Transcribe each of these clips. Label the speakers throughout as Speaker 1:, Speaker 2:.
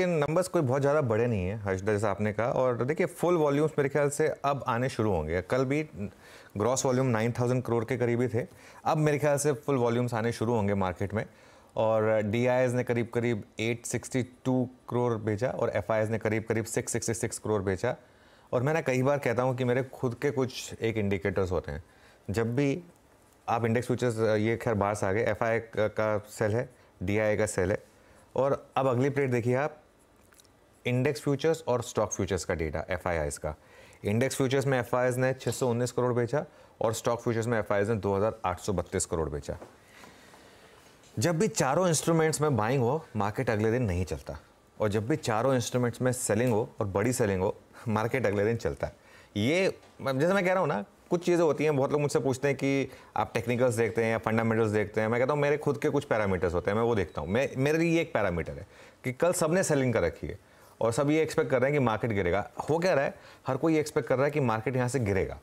Speaker 1: लेकिन नंबर्स कोई बहुत ज़्यादा बड़े नहीं है, हर्षदा जैसा आपने कहा। और देखिए फुल वॉल्यूम्स मेरे ख्याल से अब आने शुरू होंगे। कल भी ग्रॉस वॉल्यूम 9000 करोड़ के करीब ही थे। अब मेरे ख्याल से फुल वॉल्यूम्स आने शुरू होंगे मार्केट में। और डी ने करीब करीब 862 करोड़ भेजा और एफ़ ने करीब करीब 666 करोड़ भेजा। और मैं ना कई बार कहता हूँ कि मेरे खुद के कुछ एक इंडिकेटर्स होते हैं। जब भी आप इंडेक्स फ्यूचर्स ये खैर बाहर से आ गए एफ़ का सेल है डी का सेल है। और अब अगली प्लेट देखिए आप। इंडेक्स फ्यूचर्स और स्टॉक फ्यूचर्स का डेटा एफ़ का। इंडेक्स फ्यूचर्स में एफ़ ने 619 करोड़ बेचा और स्टॉक फ्यूचर्स में एफ़ ने 2832 करोड़ बेचा। जब भी चारों इंस्ट्रूमेंट्स में बाइंग हो, मार्केट अगले दिन नहीं चलता। और जब भी चारों इंस्ट्रूमेंट्स में सेलिंग हो और बड़ी सेलिंग हो, मार्केट अगले दिन चलता है। ये जैसे मैं कह रहा हूँ ना, कुछ चीज़ें होती हैं, बहुत लोग मुझसे पूछते हैं कि आप टेक्निकल्स देखते हैं या फंडामेंटल्स देखते हैं। मैं कहता हूँ, मेरे खुद के कुछ पैरामीटर्स होते हैं, मैं वो देखता हूँ। मैं, मेरे लिए एक पैरामीटर है कि कल सबने सेलिंग कर रखी है। और सब ये एक्सपेक्ट कर रहे हैं कि मार्केट गिरेगा। हो क्या रहा है? हर कोई ये एक्सपेक्ट कर रहा है कि मार्केट यहाँ से गिरेगा।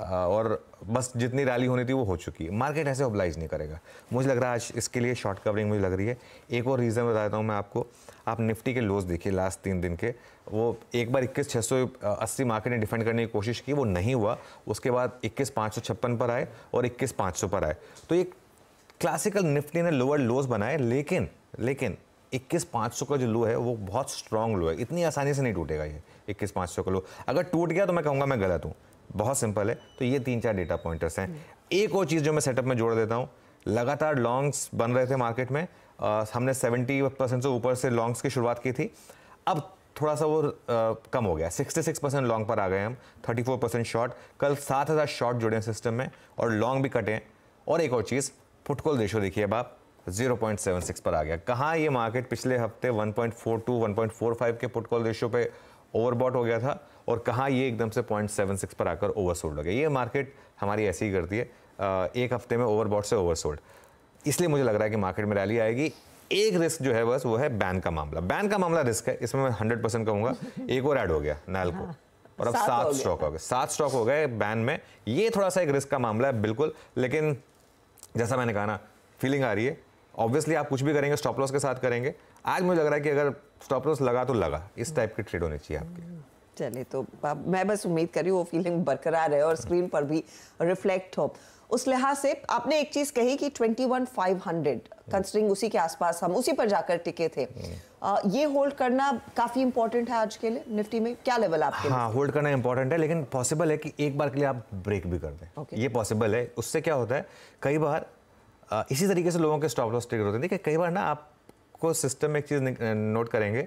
Speaker 1: और बस जितनी रैली होनी थी वो हो चुकी है। मार्केट ऐसे ऑब्लाइज नहीं करेगा। मुझे लग रहा है आज इसके लिए शॉर्ट कवरिंग मुझे लग रही है। एक और रीज़न बता देता हूँ मैं आपको। आप निफ्टी के लोज देखिए लास्ट तीन दिन के। वो एक बार इक्कीस छः सौ अस्सी मार्केट ने डिफेंड करने की कोशिश की, वो नहीं हुआ। उसके बाद इक्कीस पाँच सौ छप्पन पर आए और इक्कीस पाँच सौ पर आए। तो ये क्लासिकल निफ्टी ने लोअर लोज बनाए, लेकिन लेकिन इक्कीस पाँच सौ का जो लो है वो बहुत स्ट्रॉन्ग लो है। इतनी आसानी से नहीं टूटेगा ये इक्कीस पाँच सौ का लो। अगर टूट गया तो मैं कहूँगा मैं गलत हूँ। बहुत सिंपल है। तो ये तीन चार डेटा पॉइंटर्स हैं एक और चीज़ जो मैं सेटअप में जोड़ देता हूँ लगातार लॉन्ग्स बन रहे थे मार्केट में। आ, हमने 70 परसेंट से ऊपर से लॉन्ग्स की शुरुआत की थी। अब थोड़ा सा वो आ, कम हो गया। 66 परसेंट लॉन्ग पर आ गए हम। 34 परसेंट शॉर्ट कल सात हज़ार शॉर्ट जुड़े हैं सिस्टम में और लॉन्ग भी कटे और एक और चीज़ फुटकॉल रेशो देखिए अब आप। 0.76 पर आ गया। कहाँ ये मार्केट पिछले हफ़्ते 1.42 1.45 के पुटकॉल रेशियो पे ओवरबॉट हो गया था और कहाँ ये एकदम से 0.76 पर आकर ओवरसोल्ड हो गया। ये मार्केट हमारी ऐसी ही करती है। एक हफ़्ते में ओवरबॉट से ओवरसोल्ड इसलिए मुझे लग रहा है कि मार्केट में रैली आएगी। एक रिस्क जो है बस वो है बैन का मामला। बैन का मामला रिस्क है इसमें मैं हंड्रेड परसेंट कहूँगा। एक और ऐड हो गया नैल को हाँ, और अब सात स्टॉक हो गए। सात स्टॉक हो गए बैन में। ये थोड़ा सा एक रिस्क का मामला है बिल्कुल। लेकिन जैसा मैंने कहा ना फीलिंग आ रही है। ऑब्वियसली आप कुछ भी करेंगे स्टॉप लॉस के साथ करेंगे। आज मुझे लग रहा है कि अगर स्टॉप लॉस लगा तो लगा। इस टाइप की ट्रेड होनी चाहिए आपकी।
Speaker 2: चलिए तो मैं बस उम्मीद करी वो फीलिंग बरकरार है और स्क्रीन पर भी रिफ्लेक्ट हो। उस लिहाज से आपने एक चीज़ कही कि 21500 कंसिडरिंग उसी के आसपास हम उसी पर जाकर टिके थे। आ, ये होल्ड करना काफ़ी इंपॉर्टेंट है आज के लिए निफ्टी में? क्या लेवल आपके
Speaker 1: हाँ होल्ड करना इंपॉर्टेंट है लेकिन पॉसिबल है कि एक बार के लिए आप ब्रेक भी कर दें। Okay. ये पॉसिबल है। उससे क्या होता है कई बार इसी तरीके से लोगों के स्टॉप लॉस ट्रिगर होते हैं। देखिए कई बार ना आपको सिस्टम में एक चीज़ नोट करेंगे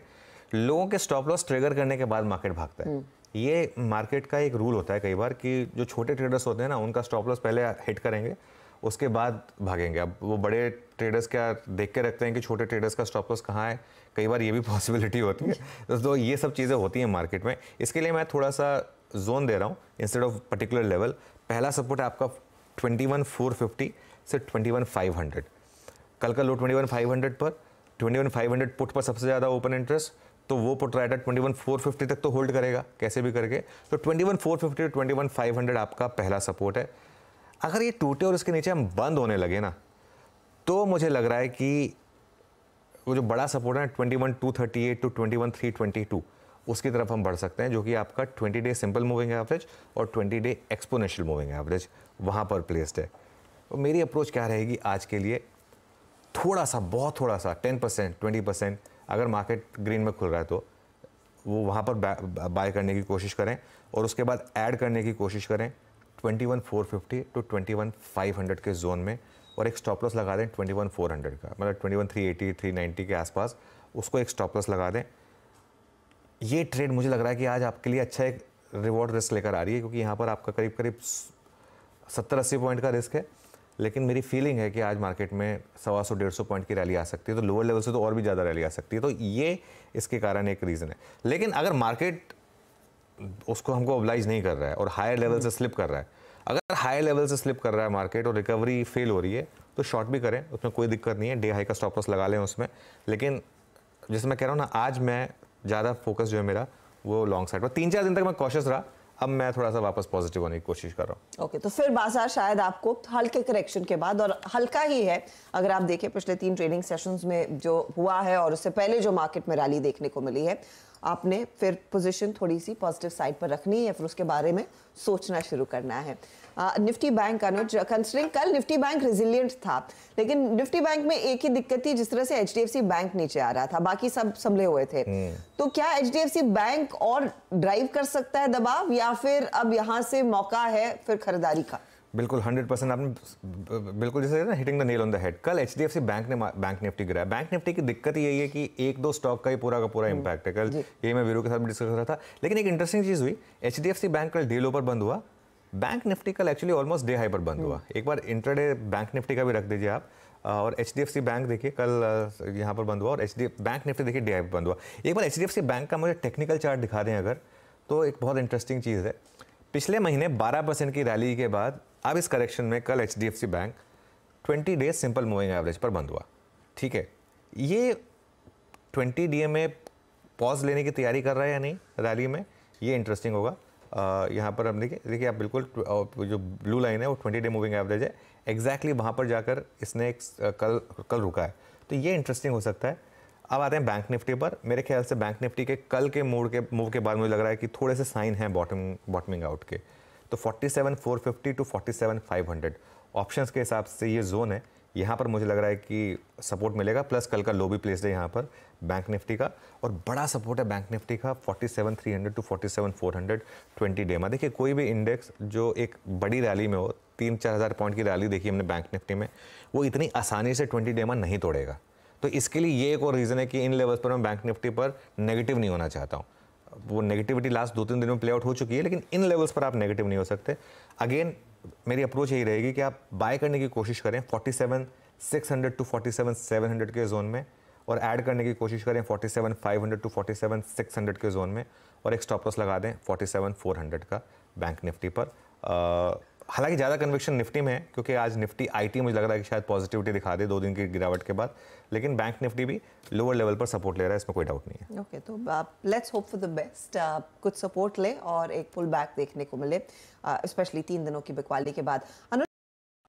Speaker 1: लोगों के स्टॉप लॉस ट्रिगर करने के बाद मार्केट भागता है। हम्म। ये मार्केट का एक रूल होता है कई बार कि जो छोटे ट्रेडर्स होते हैं ना उनका स्टॉप लॉस पहले हिट करेंगे उसके बाद भागेंगे। अब वो बड़े ट्रेडर्स क्या देख के रखते हैं कि छोटे ट्रेडर्स का स्टॉप लॉस कहाँ है? कई बार ये भी पॉसिबिलिटी होती है। तो ये सब चीज़ें होती हैं मार्केट में। इसके लिए मैं थोड़ा सा जोन दे रहा हूँ इंस्टेड ऑफ़ पर्टिकुलर लेवल पहला सपोर्ट है आपका ट्वेंटी वन फोर फिफ्टी से ट्वेंटी वन फाइव हंड्रेड कल का low twenty one five hundred पर twenty one five hundred put पर सबसे ज़्यादा ओपन इंटरेस्ट तो वो पुट फोर फिफ्टी तक तो होल्ड करेगा, कैसे भी करके। तो twenty one four fifty twenty one five hundred आपका पहला सपोर्ट है। अगर ये टूटे और इसके नीचे हम बंद होने लगे ना तो मुझे लग रहा है कि वो जो बड़ा सपोर्ट है twenty one two thirty eight two twenty one three twenty two उसकी तरफ़ हम बढ़ सकते हैं, जो कि आपका twenty day simple moving average और twenty day exponential moving average वहाँ पर प्लेस्ड है। तो मेरी अप्रोच क्या रहेगी आज के लिए? थोड़ा सा बहुत थोड़ा सा टेन परसेंट ट्वेंटी परसेंट अगर मार्केट ग्रीन में खुल रहा है तो वो वहाँ पर बाय करने की कोशिश करें और उसके बाद ऐड करने की कोशिश करें twenty one four fifty to twenty one five hundred के जोन में और एक स्टॉप लॉस लगा दें ट्वेंटी वन फोर हंड्रेड का मतलब twenty one three eighty three ninety के आसपास उसको एक स्टॉप लॉस लगा दें। ये ट्रेड मुझे लग रहा है कि आज आपके लिए अच्छा एक रिवॉर्ड रिस्क लेकर आ रही है क्योंकि यहाँ पर आपका करीब करीब सत्तर अस्सी पॉइंट का रिस्क है। लेकिन मेरी फीलिंग है कि आज मार्केट में सवा सौ, डेढ़ सौ पॉइंट की रैली आ सकती है तो लोअर लेवल से तो और भी ज़्यादा रैली आ सकती है। तो ये इसके कारण एक रीज़न है। लेकिन अगर मार्केट उसको हमको ओबलाइज नहीं कर रहा है और हायर लेवल से स्लिप कर रहा है, अगर हायर लेवल से स्लिप कर रहा है मार्केट और रिकवरी फेल हो रही है तो शॉर्ट भी करें, उसमें कोई दिक्कत नहीं है डे हाई का स्टॉप लॉस लगा लें उसमें। लेकिन जैसे मैं कह रहा हूँ ना, आज मैं ज़्यादा फोकस जो है मेरा, वो लॉन्ग साइड पर, तीन चार दिन तक मैं कॉशियस रहा अब मैं थोड़ा सा वापस पॉजिटिव होने की कोशिश कर रहा हूँ।
Speaker 2: ओके okay, तो फिर बाज़ार शायद आपको हल्के करेक्शन के बाद और हल्का ही है अगर आप देखें पिछले तीन ट्रेडिंग सेशंस में जो हुआ है और उससे पहले जो मार्केट में रैली देखने को मिली है आपने फिर पोजीशन थोड़ी सी पॉजिटिव साइड पर रखनी है फिर उसके बारे में सोचना शुरू करना है। निफ्टी बैंक अनुज कंसिडरिंग कल निफ्टी बैंक रेजिलियंट था लेकिन निफ्टी बैंक में एक ही दिक्कत थी जिस तरह से एचडीएफसी बैंक नीचे आ रहा था बाकी सब संभले हुए थे। हम्म। तो क्या एचडीएफसी बैंक और ड्राइव कर सकता है दबाव या फिर अब यहाँ से मौका है फिर खरीदारी का?
Speaker 1: बिल्कुल हंड्रेड परसेंट आपने बिल्कुल जैसे ना hitting the nail on the head कल एचडीएफसी बैंक ने बैंक निफ्टी गिराया। बैंक निफ्टी की दिक्कत यही है कि एक दो स्टॉक का ही पूरा का पूरा इम्पैक्ट हम्म। है। कल ये मैं वीरू के साथ भी डिस्कस कर रहा था। लेकिन एक इंटरेस्टिंग चीज़ हुई H D F C bank कल डील ओवर बंद हुआ। बैंक निफ्टी कल एक्चुअली ऑलमोस्ट डे हाई पर बंद हुआ। हम्म। एक बार इंटरडे बैंक निफ्टी का भी रख दीजिए आप। और H D F C bank देखिए कल यहाँ पर बंद हुआ और एच डी बैंक निफ्टी देखिए डे हाई पर बंद हुआ। एक बार H D F C bank का मुझे टेक्निकल चार्ट दिखा दें अगर तो एक बहुत इंटरेस्टिंग चीज़ है। पिछले महीने 12 परसेंट की रैली के बाद अब इस करेक्शन में कल H D F C bank twenty days simple moving average पर बंद हुआ। ठीक है? ये ट्वेंटी डी में पॉज लेने की तैयारी कर रहा है या नहीं? रैली में ये इंटरेस्टिंग होगा। यहाँ पर हम देखिए देखिए आप बिल्कुल जो ब्लू लाइन है वो ट्वेंटी डे मूविंग एवरेज है। एग्जैक्टली वहाँ पर जाकर इसने एक कल कल रुका है। तो ये इंटरेस्टिंग हो सकता है। अब आते हैं बैंक निफ्टी पर। मेरे ख्याल से बैंक निफ्टी के कल के मूड के मूव के बाद मुझे लग रहा है कि थोड़े से साइन हैं बॉटम बॉटमिंग आउट के। तो 47,450 टू 47,500 ऑप्शंस के हिसाब से ये जोन है। यहाँ पर मुझे लग रहा है कि सपोर्ट मिलेगा प्लस कल का लो भी प्लेस है यहाँ पर बैंक निफ्टी का। और बड़ा सपोर्ट है बैंक निफ्टी का 47,300 टू 47,400 20 डे में। देखिए कोई भी इंडेक्स जो एक बड़ी रैली में हो तीन चार हज़ार पॉइंट की रैली देखी हमने बैंक निफ्टी में वो इतनी आसानी से ट्वेंटी डे में नहीं तोड़ेगा। तो इसके लिए ये एक और रीज़न है कि इन लेवल्स पर मैं बैंक निफ्टी पर नेगेटिव नहीं होना चाहता हूँ। वो नेगेटिविटी लास्ट दो तीन दिनों में प्ले आउट हो चुकी है, लेकिन इन लेवल्स पर आप नेगेटिव नहीं हो सकते। अगेन मेरी अप्रोच यही रहेगी कि आप बाय करने की कोशिश करें 47 600 टू 47 700 के जोन में और ऐड करने की कोशिश करें 47 500 टू 47 600 के जोन में और एक स्टॉप लॉस लगा दें 47 400 का बैंक निफ्टी पर। हालाँकि ज़्यादा कन्विक्शन निफ्टी में है क्योंकि आज निफ्टी आईटी मुझे लग रहा है कि शायद पॉजिटिविटी दिखा दे दो दिन की गिरावट के बाद लेकिन बैंक निफ्टी भी लोअर लेवल पर सपोर्ट ले रहा है इसमें कोई डाउट नहीं है।
Speaker 2: ओके okay, तो let's hope for the best कुछ सपोर्ट ले और एक पुल बैक देखने को मिले स्पेशली uh, तीन दिनों की बिकवाली के बाद।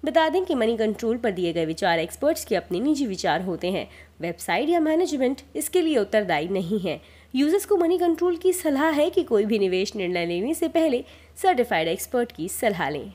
Speaker 3: बता दें कि मनी कंट्रोल पर दिए गए विचार एक्सपर्ट्स के अपने निजी विचार होते हैं। वेबसाइट या मैनेजमेंट इसके लिए उत्तरदायी नहीं है। यूज़र्स को मनी कंट्रोल की सलाह है कि कोई भी निवेश निर्णय लेने से पहले सर्टिफाइड एक्सपर्ट की सलाह लें।